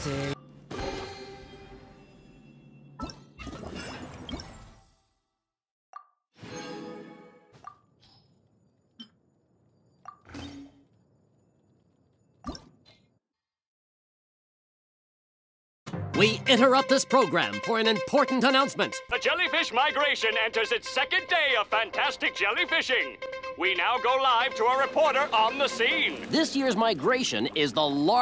We interrupt this program for an important announcement. The jellyfish migration enters its second day of fantastic jellyfishing. We now go live to a reporter on the scene. This year's migration is the largest.